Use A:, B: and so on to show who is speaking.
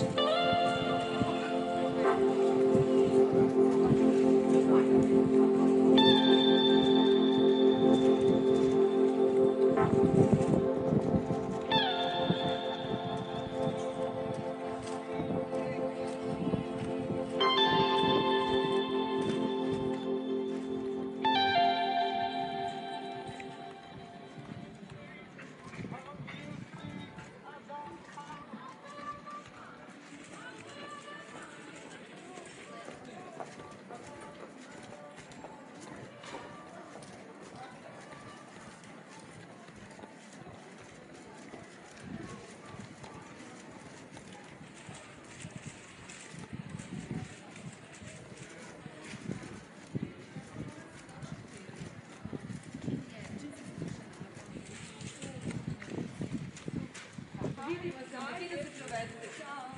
A: Thank you.
B: Martina Supervisor.